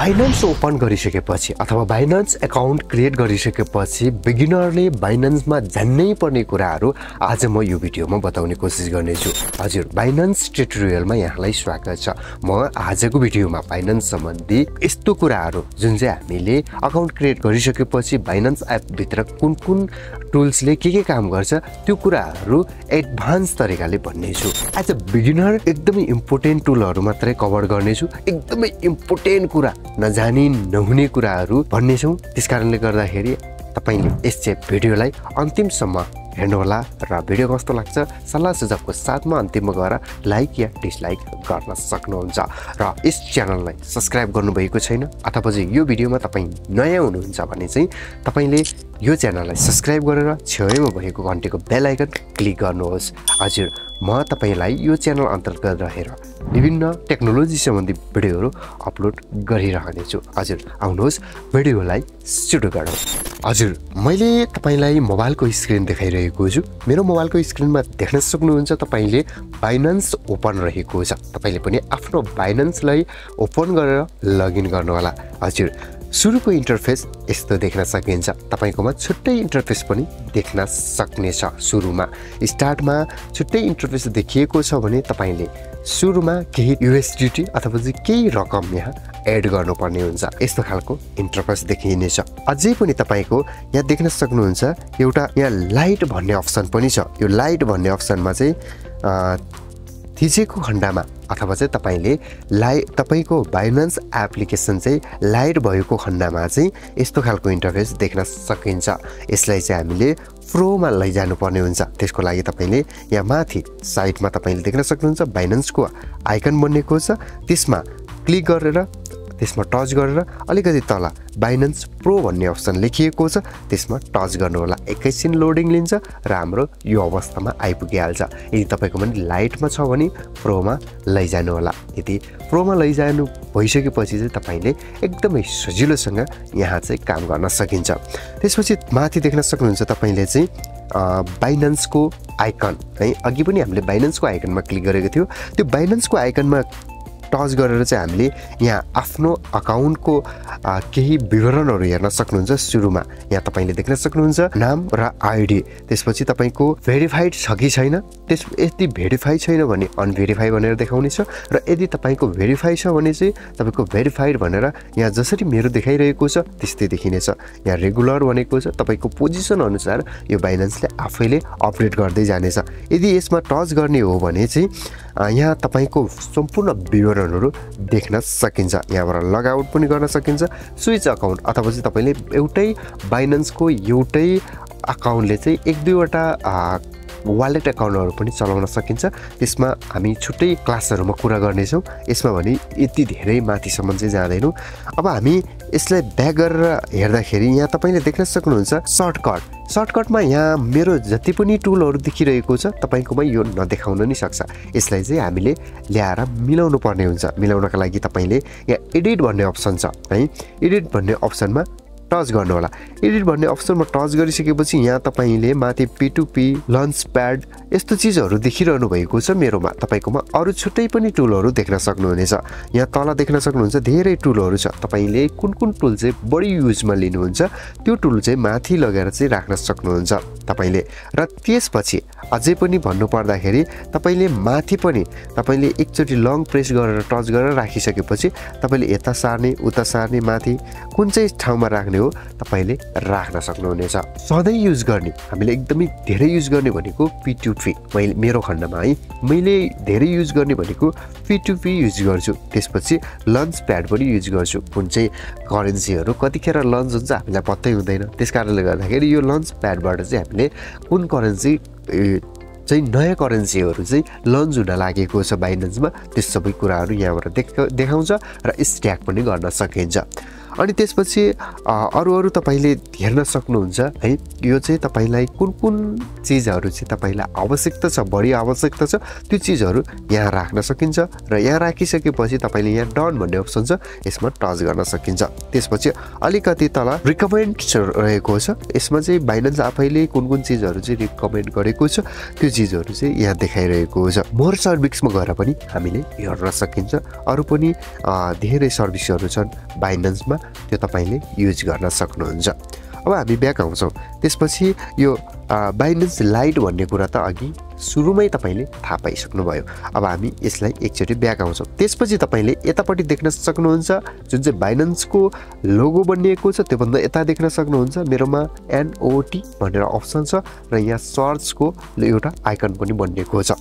Binance open गरिसकेपछि अथवा Binance account create गरिसकेपछि बिगिनरले बाइनान्समा जान्नै पर्ने कुराहरू आज म यो भिडियोमा बताउने कोसिस गर्नेछु। हजुर बाइनान्स ट्युटोरियलमा यहाँलाई स्वागत छ। म आजको भिडियोमा बाइनान्स सम्बन्धी यस्तो कुराहरू जुन चाहिँ हामीले अकाउन्ट क्रिएट गरिसकेपछि बाइनान्स एपभित्र कुन कुन टुल्सले के के काम गर्छ त्यो कुराहरू एडभान्स तरिकाले भन्नेछु। एज अ बिगिनर एकदमै इम्पोर्टेन्ट टुलहरू मात्रै कभर गर्नेछु। एकदमै इम्पोर्टेन्ट कुरा नजानी नहुने कुराहरू भन्नेछौँ। त्यस कारणले गर्दाखेरि तपाईँले यस चाहिँ भिडियोलाई अन्तिमसम्म हेर्नुहोला र भिडियो कस्तो लाग्छ सल्लाह सुझावको साथमा अन्तिममा गएर लाइक या डिसलाइक गर्न सक्नुहुन्छ। र यस च्यानललाई सब्सक्राइब गर्नुभएको छैन अथवा चाहिँ यो भिडियोमा तपाईँ नयाँ हुनुहुन्छ भने चाहिँ तपाईँले यो च्यानललाई सब्सक्राइब गरेर छेउमा भएको घन्टीको बेल आइकन क्लिक गर्नुहोस्। हजुर म तपाईँलाई यो च्यानल अन्तर्गत रहेर विभिन्न टेक्नोलोजी सम्बन्धी भिडियोहरू अपलोड गरिरहनेछु। हजुर आउनुहोस् भिडियोलाई सुरु गरौँ। हजुर मैले तपाईँलाई मोबाइलको स्क्रिन देखाइरहेको छु। मेरो मोबाइलको स्क्रिनमा देख्न सक्नुहुन्छ तपाईँले बाइनान्स ओपन रहेको छ। तपाईँले पनि आफ्नो बाइनान्सलाई ओपन गरेर लगइन गर्नुहोला। हजुर सुरुको इन्टरफेस यस्तो देख्न सकिन्छ। तपाईँकोमा छुट्टै इन्टरफेस पनि देख्न सक्नेछ सुरुमा। स्टार्टमा छुट्टै इन्टरफेस देखिएको छ भने तपाईँले सुरुमा केही युएसडिटी अथवा चाहिँ केही रकम यहाँ एड गर्नुपर्ने हुन्छ। यस्तो खालको इन्टरफेस देखिनेछ। अझै पनि तपाईँको यहाँ देख्न सक्नुहुन्छ एउटा यहाँ लाइट भन्ने अप्सन पनि छ। यो लाइट भन्ने अप्सनमा चाहिँ थिचेको खण्डमा अथवा चाहिँ तपाईँले लाइ तपाईँको बाइनान्स एप्लिकेसन चाहिँ लाइट भएको खण्डमा चाहिँ यस्तो खालको इन्टरफेस देख्न सकिन्छ। यसलाई चाहिँ हामीले प्रोमा लैजानु पर्ने हुन्छ। त्यसको लागि तपाईँले यहाँ माथि साइडमा तपाईँले देख्न सक्नुहुन्छ बाइनान्सको आइकन बनिएको छ। त्यसमा क्लिक गरेर त्यसमा टच गरेर अलिकति तल बाइनान्स प्रो भन्ने अप्सन लेखिएको छ। त्यसमा टच गर्नुहोला। एकैछिन लोडिङ लिन्छ र हाम्रो यो अवस्थामा आइपुगिहाल्छ। यदि तपाईँको पनि लाइटमा छ भने प्रोमा लैजानु होला यदि प्रोमा लैजानु भइसकेपछि चाहिँ तपाईँले एकदमै सजिलोसँग यहाँ चाहिँ काम गर्न सकिन्छ। त्यसपछि माथि देख्न सक्नुहुन्छ तपाईँले चाहिँ बाइनान्सको आइकन है अघि पनि हामीले बाइनान्सको आइकनमा क्लिक गरेको थियो। त्यो बाइनान्सको आइकनमा टच गरेर चाहिँ हामीले यहाँ आफ्नो अकाउन्टको केही विवरणहरू हेर्न सक्नुहुन्छ सुरुमा। यहाँ तपाईँले देख्न सक्नुहुन्छ नाम र आइडी। त्यसपछि तपाईँको भेरिफाइड छ कि छैन? त्यस यदि भेरिफाई छैन भने अनभेरिफाई भनेर देखाउनेछ र यदि तपाईँको भेरिफाई छ भने चाहिँ तपाईँको भेरिफाइड भनेर यहाँ जसरी मेरो देखाइरहेको छ त्यस्तै देखिनेछ। यहाँ रेगुलर भनेको छ तपाईँको पोजिसन अनुसार यो बाइनेन्सले आफैले अपडेट गर्दै जानेछ। यदि यसमा टच गर्ने हो भने चाहिँ यहाँ तपाईँको सम्पूर्ण विवरणहरू देख्न सकिन्छ। यहाँबाट लगआउट पनि गर्न सकिन्छ। स्विच अकाउन्ट अथवा चाहिँ तपाईँले एउटै बाइनेन्सको एउटै अकाउन्टले चाहिँ एक दुईवटा वालेट एकाउन्टहरू पनि चलाउन सकिन्छ। त्यसमा हामी छुट्टै क्लासहरूमा कुरा गर्नेछौँ। यसमा भने यति धेरै माथिसम्म चाहिँ जाँदैनौँ। अब हामी यसलाई ब्याक गरेर हेर्दाखेरि यहाँ तपाईँले देख्न सक्नुहुन्छ सर्टकट। सर्टकटमा यहाँ मेरो जति पनि टुलहरू देखिरहेको छ तपाईँकोमा यो नदेखाउन नि सक्छ। यसलाई चाहिँ हामीले ल्याएर मिलाउनु पर्ने हुन्छ। मिलाउनका लागि तपाईँले यहाँ एडिट भन्ने अप्सन छ है। एडिट भन्ने अप्सनमा टच गर्नुहोला एडिट भन्ने अप्सनमा टच गरिसकेपछि यहाँ तपाईँले माथि पिटुपी लन्च प्याड यस्तो चिजहरू देखिरहनु भएको छ मेरोमा। तपाईँकोमा अरू छुट्टै पनि टुलहरू देख्न सक्नुहुनेछ। यहाँ तल देख्न सक्नुहुन्छ धेरै टुलहरू छ। तपाईँले कुन कुन टुल चाहिँ बढी युजमा लिनुहुन्छ त्यो टुल चाहिँ माथि लगेर चाहिँ राख्न सक्नुहुन्छ। तपाईँले र त्यसपछि अझै पनि भन्नुपर्दाखेरि तपाईँले माथि पनि तपाईँले एकचोटि लङ प्रेस गरेर टच गरेर राखिसकेपछि तपाईँले यता सार्ने उता सार्ने माथि कुन चाहिँ ठाउँमा राख्ने हो तपाईँले राख्न सक्नुहुनेछ। सधैँ युज गर्ने हामीले एकदमै धेरै युज गर्ने भनेको पिटुपी मैले मेरो खण्डमा है मैले धेरै युज गर्ने भनेको पिटुपी युज गर्छु। त्यसपछि लन्च प्याड पनि युज गर्छु। कुन चाहिँ करेन्सीहरू कतिखेर लन्च हुन्छ हामीलाई पत्तै हुँदैन। त्यस कारणले गर्दाखेरि यो लन्च प्याडबाट चाहिँ हामीले कुन करेन्सी चाहिँ नयाँ करेन्सीहरू चाहिँ लन्च हुन लागेको छ बाइनेन्समा त्यस सबै कुराहरू यहाँबाट देख देखाउँछ र स्ट्याक पनि गर्न सकिन्छ। अनि त्यसपछि अरू अरू तपाईँले हेर्न सक्नुहुन्छ है? यो चाहिँ तपाईँलाई कुन कुन चिजहरू चाहिँ तपाईँलाई आवश्यकता छ बढी आवश्यकता छ त्यो चिजहरू यहाँ राख्न सकिन्छ र यहाँ राखिसकेपछि तपाईँले यहाँ डन भन्ने अप्सन छ यसमा टच गर्न सकिन्छ। त्यसपछि अलिकति तल रिकमेन्ड रहेको छ यसमा चाहिँ बाइनेन्स आफैले कुन कुन चिजहरू चाहिँ रिकमेन्ड गरेको छ त्यो चिजहरू चाहिँ यहाँ देखाइरहेको छ। मोर सर्भिसमा गएर पनि हामीले हेर्न सकिन्छ। अरू पनि धेरै सर्भिसहरू छन् बाइनेन्समा त्यो तपाईँले युज गर्न सक्नुहुन्छ। अब हामी ब्याक आउँछौँ। त्यसपछि यो बाइनेन्स लाइट भन्ने कुरा त अघि सुरुमै तपाईँले थाहा पाइसक्नुभयो। अब हामी यसलाई एकचोटि ब्याक आउँछौँ। त्यसपछि तपाईँले यतापट्टि देख्न सक्नुहुन्छ जुन चाहिँ बाइनेन्सको लोगो बनिएको छ त्योभन्दा यता देख्न सक्नुहुन्छ मेरोमा एनओटी भनेर अप्सन छ र यहाँ सर्चको एउटा आइकन पनि बनिएको छ।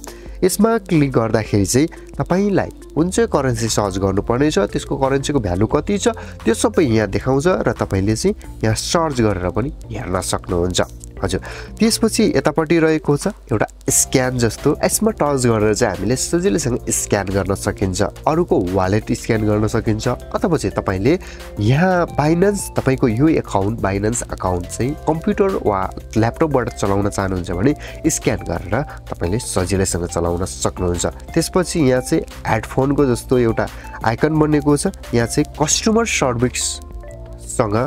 यसमा क्लिक गर्दाखेरि चाहिँ तपाईँलाई कुन चाहिँ करेन्सी सर्च गर्नुपर्ने छ त्यसको करेन्सीको भ्यालु कति छ त्यो सबै यहाँ देखाउँछ र तपाईँले चाहिँ यहाँ सर्च गरेर पनि हेर्न सक्नुहुन्छ। हजुर। त्यसपछि यतापट्टि रहेको छ एउटा स्क्यान जस्तो। यसमा टच गरेर चाहिँ हामीले सजिलैसँग स्क्यान गर्न सकिन्छ। अरूको वालेट स्क्यान गर्न सकिन्छ। अथवा चाहिँ तपाईँले यहाँ बाइनेन्स तपाईँको यो एकाउन्ट बाइनेन्स एकाउन्ट चाहिँ कम्प्युटर वा ल्यापटपबाट चलाउन चाहनुहुन्छ भने स्क्यान गरेर तपाईँले सजिलैसँग चलाउन सक्नुहुन्छ। त्यसपछि यहाँ चाहिँ हेडफोनको जस्तो एउटा आइकन बनेको छ। यहाँ चाहिँ कस्टमर सर्भिससँग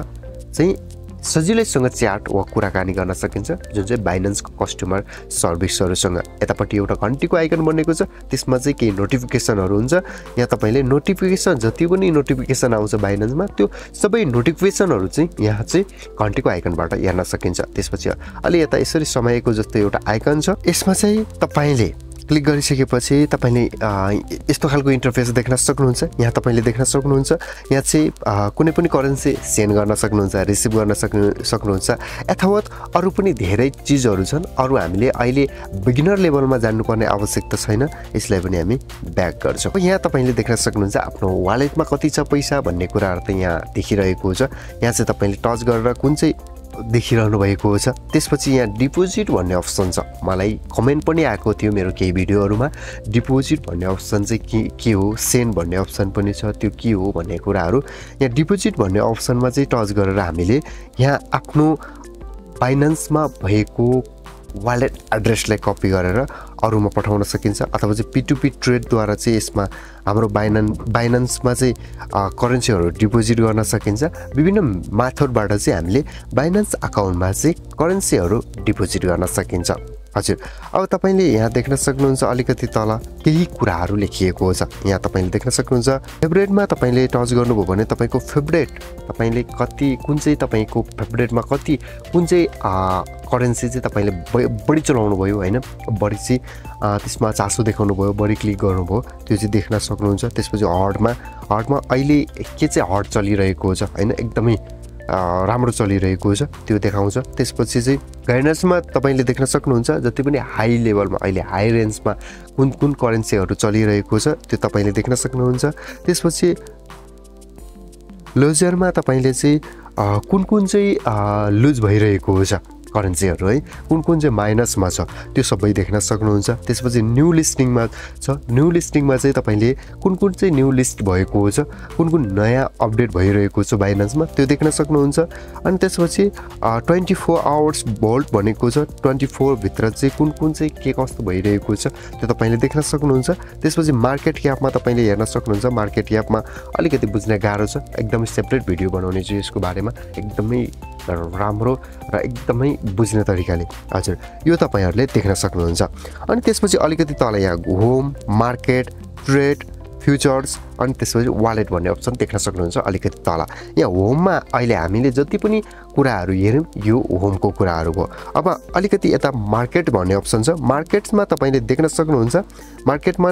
चाहिँ सजिलैसँग च्याट वा कुराकानी गर्न सकिन्छ जुन चाहिँ बाइनेन्सको कस्टमर सर्भिसहरूसँग यतापट्टि एउटा घन्टीको आइकन बनेको छ त्यसमा चाहिँ केही नोटिफिकेसनहरू हुन्छ। यहाँ तपाईँले नोटिफिकेसन जति पनि नोटिफिकेसन आउँछ बाइनेन्समा त्यो सबै नोटिफिकेसनहरू चाहिँ यहाँ चाहिँ घन्टीको आइकनबाट हेर्न सकिन्छ। त्यसपछि अलि यता यसरी समयको जस्तो एउटा आइकन छ। यसमा चाहिँ तपाईँले क्लिक गरिसकेपछि तपाईँले यस्तो खालको इन्टरफेस देख्न सक्नुहुन्छ। यहाँ तपाईँले देख्न सक्नुहुन्छ। यहाँ चाहिँ कुनै पनि करेन्सी सेन्ड गर्न सक्नुहुन्छ रिसिभ गर्न सक्नु सक्नुहुन्छ। यथावत अरू पनि धेरै चिजहरू छन्। अरू हामीले अहिले बिगिनर लेभलमा जान्नुपर्ने आवश्यकता छैन। यसलाई पनि हामी ब्याक गर्छौँ। यहाँ तपाईँले देख्न सक्नुहुन्छ आफ्नो वालेटमा कति छ पैसा भन्ने कुराहरू त यहाँ देखिरहेको छ। यहाँ चाहिँ तपाईँले टच गरेर कुन चाहिँ देखिरहनु भएको छ। त्यसपछि यहाँ डिपोजिट भन्ने अप्सन छ। मलाई कमेन्ट पनि आएको थियो मेरो केही भिडियोहरूमा डिपोजिट भन्ने अप्सन चाहिँ के के हो? सेन्ड भन्ने अप्सन पनि छ। त्यो के हो भन्ने कुराहरू। यहाँ डिपोजिट भन्ने अप्सनमा चाहिँ टच गरेर हामीले यहाँ आफ्नो फाइनेन्समा भएको वालेट एड्रेसलाई कपी गरेर अरूमा पठाउन सकिन्छ अथवा चाहिँ पिटुपी ट्रेडद्वारा चाहिँ यसमा हाम्रो बाइनान् बाइनान्समा चाहिँ करेन्सीहरू डिपोजिट गर्न सकिन्छ। विभिन्न माथडबाट चाहिँ हामीले बाइनान्स अकाउन्टमा चाहिँ करेन्सीहरू डिपोजिट गर्न सकिन्छ। हजुर। अब तपाईँले यहाँ देख्न सक्नुहुन्छ अलिकति तल केही कुराहरू लेखिएको छ। यहाँ तपाईँले देख्न सक्नुहुन्छ फेभरेटमा तपाईँले टच गर्नुभयो भने तपाईँको फेभरेट तपाईँले कति कुन चाहिँ तपाईँको फेभरेटमा कति कुन चाहिँ करेन्सी चाहिँ तपाईँले बढी चलाउनु भयो होइन? बढी चाहिँ त्यसमा चासो देखाउनु भयो बढी क्लिक गर्नुभयो त्यो चाहिँ देख्न सक्नुहुन्छ। त्यसपछि हर्डमा हर्डमा अहिले के चाहिँ हर्ड चलिरहेको छ होइन? एकदमै राम्रो चलिरहेको छ त्यो देखाउँछ। त्यसपछि चाहिँ गाइडेन्समा तपाईँले देख्न सक्नुहुन्छ जति पनि हाई लेभलमा अहिले हाई रेन्जमा कुन कुन करेन्सीहरू चलिरहेको छ त्यो तपाईँले देख्न सक्नुहुन्छ। त्यसपछि लोजरमा तपाईँले चाहिँ कुन कुन चाहिँ लुज भइरहेको छ। करेन्सीहरू है कुन कुन चाहिँ माइनसमा छ त्यो सबै देख्न सक्नुहुन्छ। त्यसपछि न्यू लिस्टिङमा छ न्यू लिस्टिङमा चाहिँ तपाईँले कुन कुन चाहिँ न्यू लिस्ट भएको छ कुन कुन नयाँ अपडेट भइरहेको छ बाइनान्समा त्यो देख्न सक्नुहुन्छ। अनि त्यसपछि ट्वेन्टी फोर आवर्स भोल्ट भनेको छ ट्वेन्टी फोरभित्र चाहिँ कुन कुन चाहिँ के कस्तो भइरहेको छ त्यो तपाईँले देख्न सक्नुहुन्छ। त्यसपछि मार्केट क्यापमा तपाईँले हेर्न सक्नुहुन्छ मार्केट क्यापमा अलिकति बुझ्न गाह्रो छ। एकदमै सेपरेट भिडियो बनाउने छु यसको बारेमा एकदमै राम्रो र एकदमै बुझ्ने तरिकाले। हजुर यो तपाईँहरूले देख्न सक्नुहुन्छ। अनि त्यसपछि अलिकति तल यहाँ होम मार्केट ट्रेड फ्युचर्स अनि त्यसपछि वालेट भन्ने अप्सन देख्न सक्नुहुन्छ अलिकति तल। यहाँ होममा अहिले हामीले जति पनि कुराहरू हेऱ्यौँ यो होमको कुराहरू भयो अब अलिकति यता मार्केट भन्ने अप्सन छ। मार्केट्समा तपाईँले देख्न सक्नुहुन्छ। मार्केटमा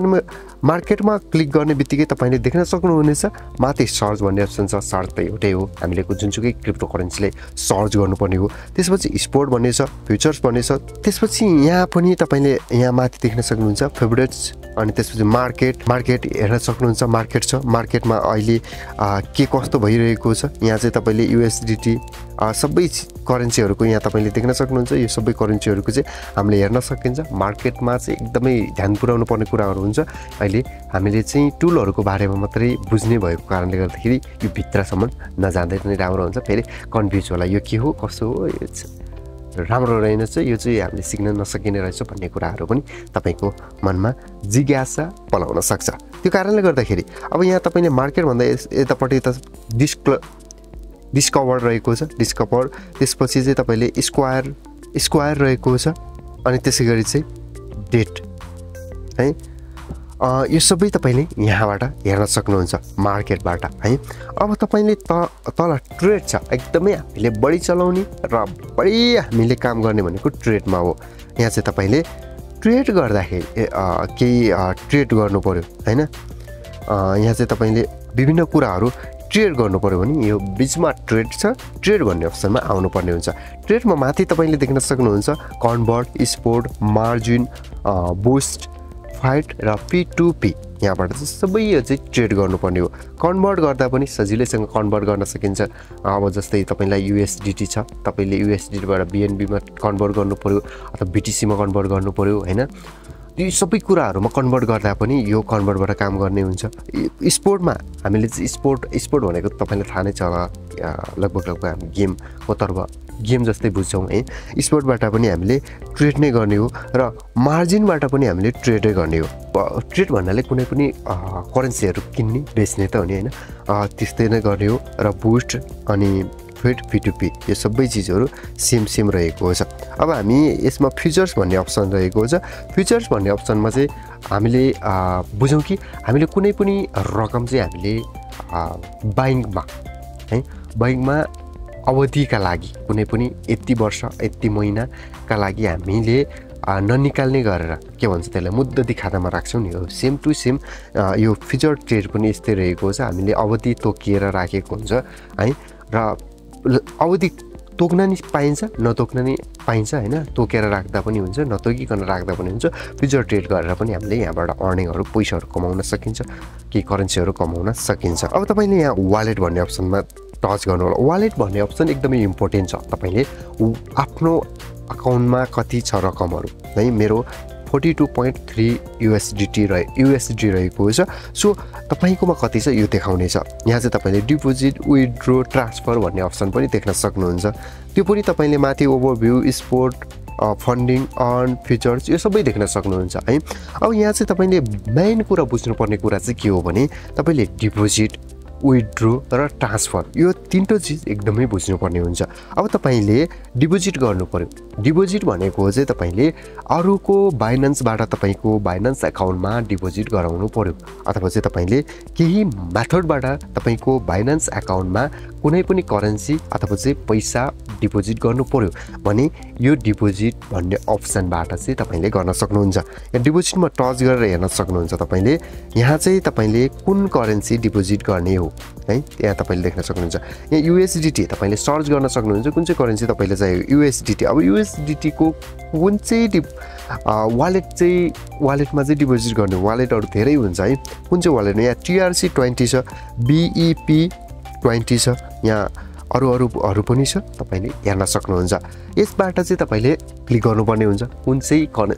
मार्केटमा क्लिक गर्ने बित्तिकै तपाईँले देख्न सक्नुहुनेछ। माथि सर्च भन्ने अप्सन छ। सर्च त एउटै हो। हामीले जुनसुकै क्रिप्टो करेन्सीले सर्च गर्नुपर्ने हो। त्यसपछि स्पोर्ट भन्ने छ। फ्युचर्स भन्ने छ। त्यसपछि यहाँ पनि तपाईँले यहाँ माथि देख्न सक्नुहुन्छ। फेभरेट्स अनि त्यसपछि मार्केट मार्केट हेर्न सक्नुहुन्छ मार्केट छ। मार्केटमा अहिले के कस्तो भइरहेको छ? यहाँ चाहिँ तपाईँले युएसडिटी सबै करेन्सीहरूको यहाँ तपाईँले देख्न सक्नुहुन्छ। यो सबै करेन्सीहरूको चाहिँ हामीले हेर्न सकिन्छ। मार्केटमा चाहिँ एकदमै ध्यान पुऱ्याउनु पर्ने कुराहरू हुन्छ। अहिले हामीले चाहिँ टुलहरूको बारेमा मात्रै बुझ्ने भएको कारणले गर्दाखेरि यो भित्रसम्म नजाँदै पनि राम्रो हुन्छ। फेरि कन्फ्युज होला यो के हो कसो हो राम्रो रहेनछ यो चाहिँ हामीले सिक्न नसकिने रहेछ भन्ने कुराहरू पनि तपाईँको मनमा जिज्ञासा पलाउन सक्छ। त्यो कारणले गर्दाखेरि अब यहाँ तपाईँले मार्केटभन्दा यतापट्टि त डिस्क्ल डिस्कभर रहेको छ डिस्कभर। त्यसपछि चाहिँ तपाईँले स्क्वायर स्क्वायर रहेको छ। अनि त्यसै गरी चाहिँ डेट है? यो सबै तपाईँले यहाँबाट हेर्न सक्नुहुन्छ मार्केटबाट है। अब तपाईँले त तल ट्रेड छ एकदमै हामीले बढी चलाउने र बढी हामीले काम गर्ने भनेको ट्रेडमा हो। यहाँ चाहिँ तपाईँले ट्रेड गर्दाखेरि केही ट्रेड गर्नु पऱ्यो होइन। यहाँ चाहिँ तपाईँले विभिन्न कुराहरू ट्रेड पऱ्यो भने यो बिचमा ट्रेड छ ट्रेड भन्ने अप्सनमा आउनुपर्ने हुन्छ। ट्रेडमा माथि तपाईँले देख्न सक्नुहुन्छ convert spot margin boost fiat र पी टु पी यहाँबाट चाहिँ सबै यो चाहिँ ट्रेड गर्नुपर्ने हो। कन्भर्ट गर्दा पनि सजिलैसँग कन्भर्ट गर्न सकिन्छ। अब जस्तै तपाईँलाई युएसडिटी छ तपाईँले युएसडिटीबाट बिएनबीमा कन्भर्ट गर्नु पऱ्यो अथवा बिटिसीमा कन्भर्ट गर्नु पऱ्यो होइन? यो सबै कुराहरूमा कन्भर्ट गर्दा पनि यो कन्भर्टबाट काम गर्ने हुन्छ। स्पोर्टमा हामीले चाहिँ स्पोर्ट स्पोर्ट भनेको तपाईँलाई थाहा नै छ लगभग लगभग हामी गेमको तर्फ गेम जस्तै बुझ्छौँ है। स्पोर्टबाट पनि हामीले ट्रेड नै गर्ने हो र मार्जिनबाट पनि हामीले ट्रेडै गर्ने हो। ट्रेड भन्नाले कुनै पनि करेन्सीहरू किन्ने बेच्ने त हो नि होइन। त्यस्तै नै गर्ने हो र बुस्ट अनि फिट पिटुपी यो सबै चिजहरू सेम सेम रहेको छ। अब हामी यसमा फ्युचर्स भन्ने अप्सन रहेको छ। फ्युचर्स भन्ने अप्सनमा चाहिँ हामीले बुझौँ कि हामीले कुनै पनि रकम चाहिँ हामीले बाइङमा है बाइङमा अवधिका लागि कुनै पनि यति वर्ष यति महिनाका लागि हामीले ननिकाल्ने गरेर के भन्छ त्यसलाई मुद्दती खातामा राख्छौँ। नि हो सेम टु सेम यो फ्युचर ट्रेड पनि यस्तै रहेको छ। हामीले अवधि तोकिएर राखेको हुन्छ है? र अवधि तोक्न नि पाइन्छ नतोक्न नि पाइन्छ होइन? तोकेर राख्दा पनि हुन्छ नतोकिकन राख्दा पनि हुन्छ। फ्युचर ट्रेड गरेर पनि हामीले यहाँबाट अर्निङहरू पैसाहरू कमाउन सकिन्छ केही करेन्सीहरू कमाउन सकिन्छ। अब तपाईँले यहाँ वालेट भन्ने अप्सनमा टच गर्नु होला। वालेट भन्ने अप्सन एकदमै इम्पोर्टेन्ट छ। तपाईँले आफ्नो अकाउन्टमा कति छ रकमहरू? है मेरो forty two point three USDT रहे युएसडी रहेको छ। सो तपाईँकोमा कति छ यो देखाउनेछ यहाँ चाहिँ तपाईँले डिपोजिट विथड्रो ट्रान्सफर भन्ने अप्सन पनि देख्न सक्नुहुन्छ। त्यो पनि तपाईँले माथि overview spot funding earn features यो सबै देख्न सक्नुहुन्छ। है अब यहाँ चाहिँ तपाईँले मेन कुरा बुझ्नुपर्ने कुरा चाहिँ के हो भने तपाईँले डिपोजिट विथड्रो र ट्रान्सफर यो तिनवटै चिज एकदमै बुझ्नुपर्ने हुन्छ। अब तपाईँले डिपोजिट गर्नु पऱ्यो डिपोजिट भनेको चाहिँ तपाईँले अरूको बाइनेन्सबाट तपाईँको बाइनेन्स एकाउन्टमा डिपोजिट गराउनु पऱ्यो अथवा चाहिँ तपाईँले केही मेथडबाट तपाईँको बाइनेन्स एकाउन्टमा कुनै पनि करेन्सी अथवा चाहिँ पैसा डिपोजिट गर्नु पऱ्यो भने यो डिपोजिट भन्ने अप्सनबाट चाहिँ तपाईँले गर्न सक्नुहुन्छ। यहाँ डिपोजिटमा टच गरेर हेर्न सक्नुहुन्छ तपाईँले। यहाँ चाहिँ तपाईँले कुन करेन्सी डिपोजिट गर्ने हो? है? यहाँ तपाईँले देख्न सक्नुहुन्छ। यहाँ युएसडिटी तपाईँले सर्च गर्न सक्नुहुन्छ कुन चाहिँ करेन्सी तपाईँले चाहियो? युएसडिटी अब युएसडिटीको कुन चाहिँ डि वालेट चाहिँ वालेटमा चाहिँ डिपोजिट गर्ने? वालेटहरू धेरै हुन्छ है। कुन चाहिँ वालेटमा यहाँ टिआरसी ट्वेन्टी छ बिइपी ट्वेन्टी छ यहाँ अरू अरूहरू पनि छ तपाईँले हेर्न सक्नुहुन्छ। यसबाट चाहिँ तपाईँले क्लिक गर्नुपर्ने हुन्छ। कुन चाहिँ कन्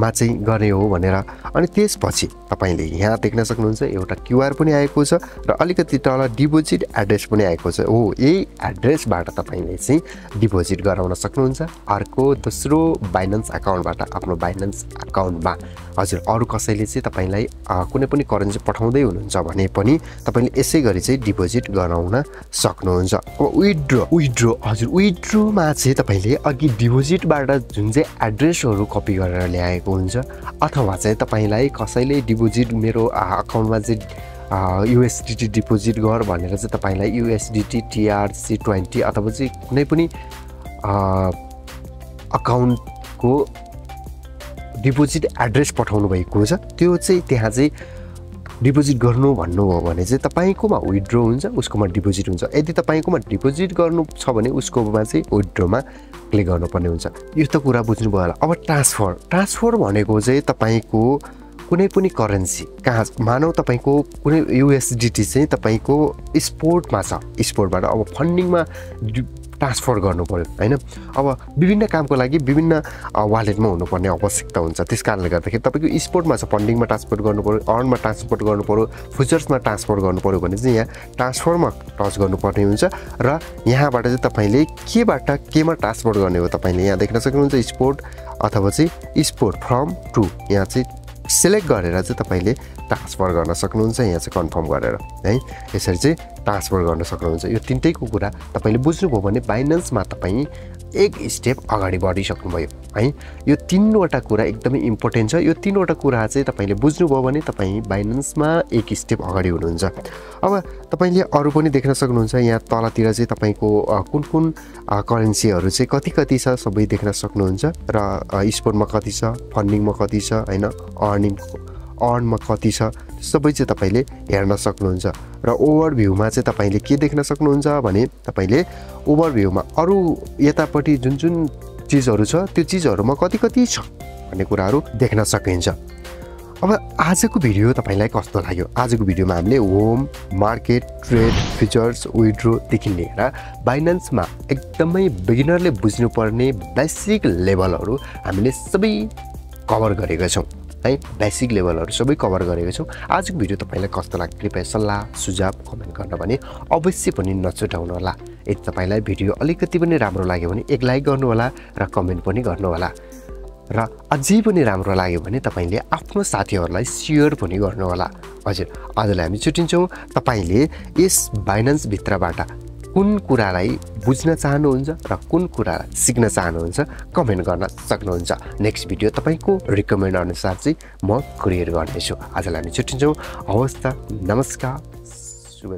मा चाहिँ गर्ने हो भनेर। अनि त्यसपछि तपाईँले यहाँ देख्न सक्नुहुन्छ एउटा क्युआर पनि आएको छ र अलिकति तल डिपोजिट एड्रेस पनि आएको छ। हो यही एड्रेसबाट तपाईँले चाहिँ डिपोजिट गराउन सक्नुहुन्छ। अर्को दोस्रो बाइनेन्स एकाउन्टबाट आफ्नो बाइनेन्स एकाउन्टमा। हजुर अरू कसैले चाहिँ तपाईँलाई कुनै पनि करेन्सी पठाउँदै हुनुहुन्छ भने पनि तपाईँले यसै गरी चाहिँ डिपोजिट गराउन सक्नुहुन्छ। अब विथड्रो विथड्रो हजुर विथड्रोमा चाहिँ तपाईँले अघि डिपोजिटबाट जुन चाहिँ एड्रेसहरू कपी गरेर ल्याएको हुन्छ? अथवा चाहिँ तपाईँलाई कसैले डिपोजिट मेरो अकाउन्टमा चाहिँ युएसडिटी डिपोजिट गर भनेर चाहिँ तपाईँलाई युएसडिटी टिआरसी ट्वेन्टी अथवा चाहिँ कुनै पनि अकाउन्टको डिपोजिट एड्रेस पठाउनु भएको छ। त्यो चाहिँ त्यहाँ चाहिँ डिपोजिट गर्नु भन्नु हो भने चाहिँ तपाईँकोमा विथड्रो हुन्छ उसकोमा डिपोजिट हुन्छ। यदि तपाईँकोमा डिपोजिट गर्नु छ भने उसकोमा चाहिँ विथड्रोमा क्लिक गर्नुपर्ने हुन्छ। यो त कुरा बुझ्नुभयो होला। अब ट्रान्सफर ट्रान्सफर भनेको चाहिँ तपाईँको कुनै पनि करेन्सी कहाँ मानौ तपाईँको कुनै युएसडिटी चाहिँ तपाईँको स्पोर्टमा छ। स्पोर्टबाट अब फन्डिङमा ट्रान्सफर गर्नु पऱ्यो होइन? अब विभिन्न कामको लागि विभिन्न वालेटमा हुनुपर्ने आवश्यकता हुन्छ। त्यस कारणले गर्दाखेरि तपाईँको स्पोर्टमा छ फन्डिङमा ट्रान्सफर गर्नु पऱ्यो अर्नमा ट्रान्सपोर्ट पऱ्यो फ्युचर्समा ट्रान्सफर पऱ्यो भने चाहिँ यहाँ ट्रान्सफरमा टच गर्नुपर्ने हुन्छ र यहाँबाट चाहिँ तपाईँले केबाट केमा ट्रान्सफर गर्ने हो तपाईँले? यहाँ देख्न सक्नुहुन्छ स्पोर्ट अथवा चाहिँ स्पोर्ट फ्रम टु यहाँ चाहिँ सेलेक्ट गरेर चाहिँ तपाईँले ट्रान्सफर गर्न सक्नुहुन्छ यहाँ चाहिँ कन्फर्म गरेर है? यसरी चाहिँ ट्रान्सफर गर्न सक्नुहुन्छ। यो तिनटैको कुरा तपाईँले बुझ्नुभयो भने बाइनेन्समा तपाईँ एक स्टेप अगाडि बढिसक्नुभयो है? यो तिनवटा कुरा एकदमै इम्पोर्टेन्ट छ। यो तिनवटा कुरा चाहिँ तपाईँले बुझ्नुभयो भने तपाईँ बाइनेन्समा एक स्टेप अगाडि हुनुहुन्छ। अब तपाईँले अरू पनि देख्न सक्नुहुन्छ यहाँ तलतिर चाहिँ तपाईँको कुन कुन करेन्सीहरू चाहिँ कति कति छ सबै देख्न सक्नुहुन्छ। र स्पोर्टमा कति छ फन्डिङमा कति छ होइन? अर्निङ अर्नमा कति छ सबै चाहिँ तपाईँले हेर्न सक्नुहुन्छ र ओभरभ्यूमा चाहिँ तपाईँले के देख्न सक्नुहुन्छ भने तपाईँले ओभरभ्यूमा अरू यतापट्टि जुन जुन चिजहरू छ त्यो चिजहरूमा कति कति छ भन्ने कुराहरू देख्न सकिन्छ। अब आजको भिडियो तपाईँलाई कस्तो लाग्यो? आजको भिडियोमा हामीले होम मार्केट ट्रेड फिचर्स विड्रोदेखि लिएर बाइनेन्समा एकदमै बिगिनरले बुझ्नुपर्ने बेसिक लेभलहरू हामीले सबै कभर गरेका छौँ। है बेसिक लेभलहरू सबै कभर गरेको छौँ। आजको भिडियो तपाईँलाई कस्तो लाग्यो कृपया सल्लाह सुझाव कमेन्ट गर्न भने अवश्य पनि नछुटाउनु होला यदि तपाईँलाई भिडियो अलिकति पनि राम्रो लाग्यो भने एक लाइक गर्नुहोला र कमेन्ट पनि गर्नुहोला। र अझै पनि राम्रो लाग्यो भने तपाईँले आफ्नो साथीहरूलाई सेयर पनि गर्नुहोला। हजुर आजलाई हामी छुट्टिन्छौँ। तपाईँले यस बाइनेन्सभित्रबाट कुन कुरालाई बुझ्न चाहनुहुन्छ र कुन कुरा सिक्न चाहनुहुन्छ कमेन्ट गर्न सक्नुहुन्छ। नेक्स्ट भिडियो तपाईँको रिकमेन्ड अनुसार चाहिँ म क्रिएट गर्नेछु। आजलाई हामी छुट्टिन्छौँ। हवस् त नमस्कार शुभ